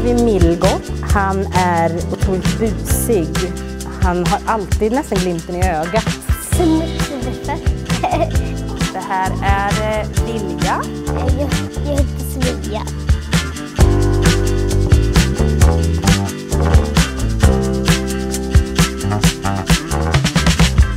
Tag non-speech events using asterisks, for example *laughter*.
vi Milgot. Han är otroligt busig. Han har alltid nästan glimten i ögat. *laughs* Det här är eh, Vilja.